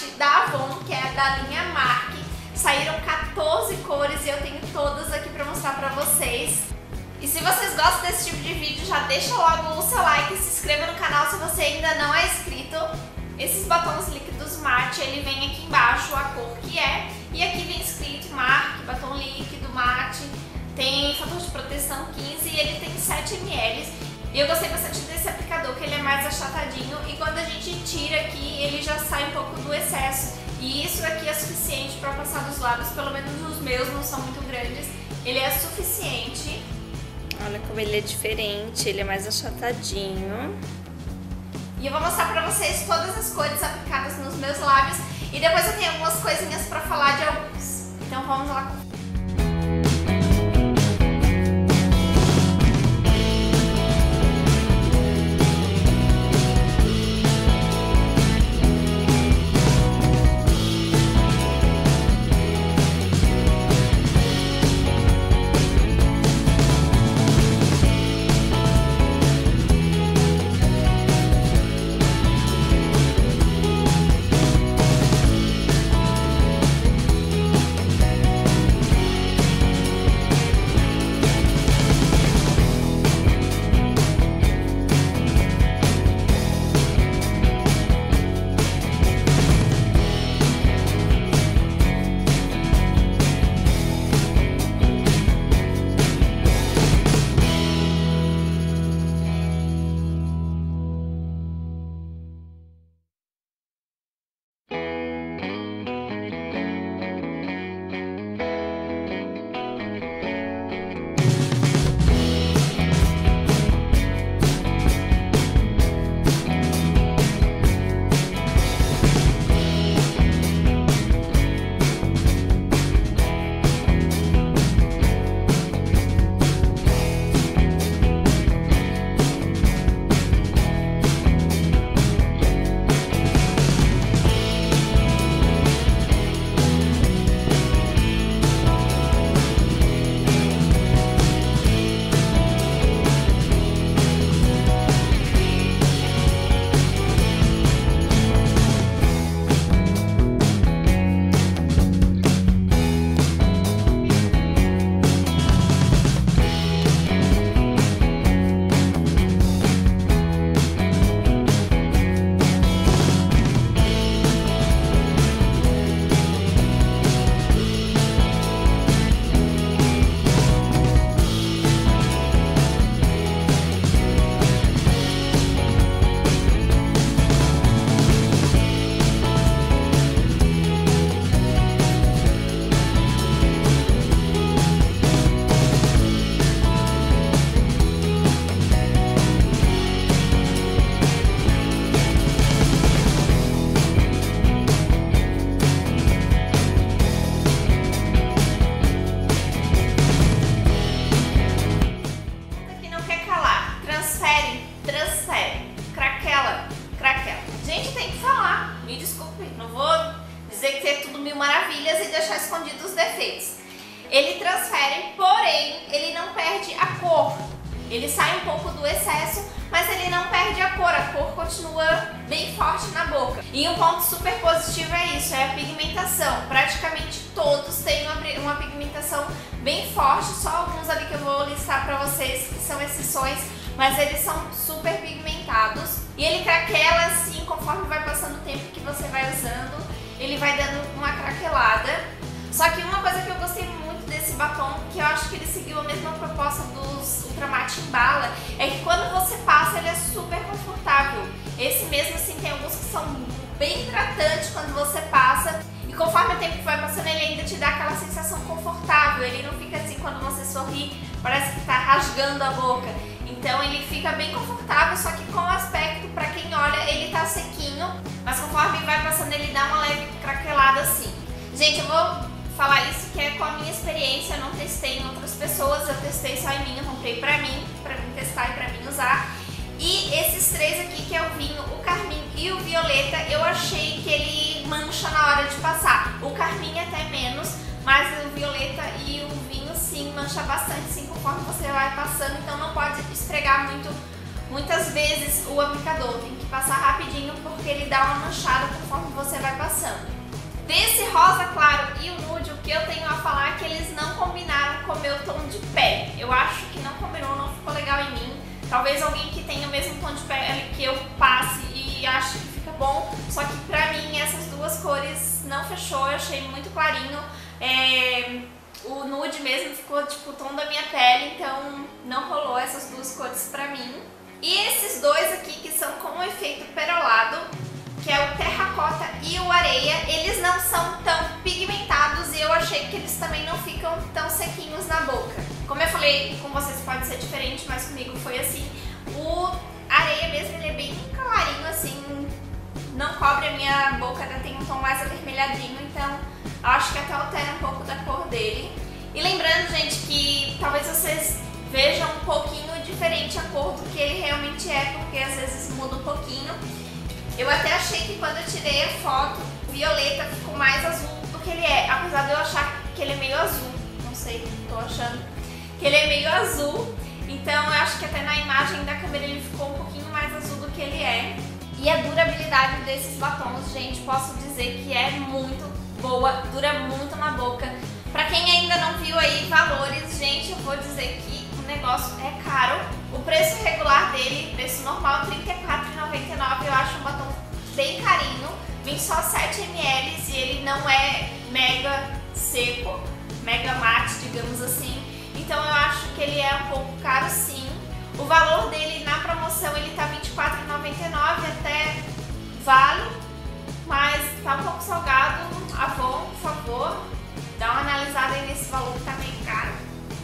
Mate da Avon, que é da linha Mark. Saíram 14 cores e eu tenho todas aqui pra mostrar pra vocês. E se vocês gostam desse tipo de vídeo, já deixa logo o seu like, se inscreva no canal se você ainda não é inscrito. Esses batons líquidos mate, ele vem aqui embaixo a cor que é, e aqui vem escrito Mark, batom líquido mate, tem fator de proteção 15 e ele tem 7 ml. E eu gostei bastante desse aplicador, que ele é mais achatadinho e quando a gente tira aqui, ele já sai um pouco do excesso. E isso aqui é suficiente para passar nos lábios, pelo menos os meus não são muito grandes. Ele é suficiente. Olha como ele é diferente, ele é mais achatadinho. E eu vou mostrar pra vocês todas as cores aplicadas nos meus lábios. E depois eu tenho algumas coisinhas pra falar de alguns. Então vamos lá porém, ele não perde a cor. Ele sai um pouco do excesso, mas ele não perde a cor, a cor continua bem forte na boca. E um ponto super positivo é isso, é a pigmentação. Praticamente todos têm uma, pigmentação bem forte, só alguns ali que eu vou listar pra vocês que são exceções, mas eles são super pigmentados. E ele craquela assim conforme vai passando o tempo que você vai usando ele vai dando uma craquelada. Tempo vai passando ele ainda te dá aquela sensação confortável, ele não fica assim quando você sorri, parece que tá rasgando a boca. Então ele fica bem confortável, só que com o aspecto, para quem olha, ele tá sequinho, mas conforme vai passando ele dá uma leve craquelada assim. Gente, eu vou falar isso que é com a minha experiência, eu não testei em outras pessoas, eu testei só em mim, eu comprei pra mim, pra mim testar e pra mim usar. E esses três aqui, que é o vinho, o carmim e o violeta, eu achei que ele mancha na hora de passar. O carmim até menos, mas o violeta e o vinho sim mancha bastante sim conforme você vai passando, então não pode esfregar muito Muitas vezes o aplicador tem que passar rapidinho porque ele dá uma manchada conforme você vai passando. Desse rosa claro e o nude, o que eu tenho a falar é que eles não combinaram com o meu tom de pele. Eu acho que não combinou, não ficou legal em mim. Talvez alguém que tenha o mesmo tom de muito clarinho. É, o nude mesmo ficou tipo o tom da minha pele, então não rolou essas duas cores pra mim. E esses dois aqui que são com efeito perolado, que é o terracota e o areia, eles não são tão pigmentados e eu achei que eles também não ficam tão sequinhos na boca. Como eu falei, com vocês pode ser diferente, mas comigo foi assim. O areia mesmo, ele é bem clarinho assim, não cobre a minha boca, ainda tem um tom mais avermelhadinho, então acho que até altera um pouco da cor dele. E lembrando, gente, que talvez vocês vejam um pouquinho diferente a cor do que ele realmente é, porque às vezes muda um pouquinho. Eu até achei que quando eu tirei a foto, violeta ficou mais azul do que ele é, apesar de eu achar que ele é meio azul. Não sei, tô achando que ele é meio azul. Então eu acho que até na imagem da câmera ele ficou um pouquinho mais azul do que ele é. E a durabilidade desses batons, gente, posso dizer que é muito boa, dura muito na boca. Pra quem ainda não viu aí valores, gente, eu vou dizer que o negócio é caro. O preço regular dele, preço normal, R$ 34,99, eu acho um batom bem carinho. Vem só 7 ml e ele não é mega seco, mega mate, digamos assim. Então eu acho que ele é um pouco caro sim. O valor dele na promoção ele tá R$24,99 até vale, mas tá um pouco salgado. Avon, por favor, dá uma analisada aí nesse valor que tá meio caro.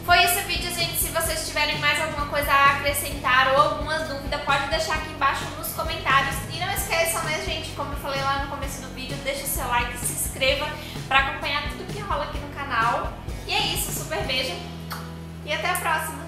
Foi esse vídeo, gente. Se vocês tiverem mais alguma coisa a acrescentar ou alguma dúvida, pode deixar aqui embaixo nos comentários. E não esqueçam, né, gente, como eu falei lá no começo do vídeo, deixa o seu like, se inscreva para acompanhar tudo que rola aqui no canal. E é isso, super beijo e até a próxima!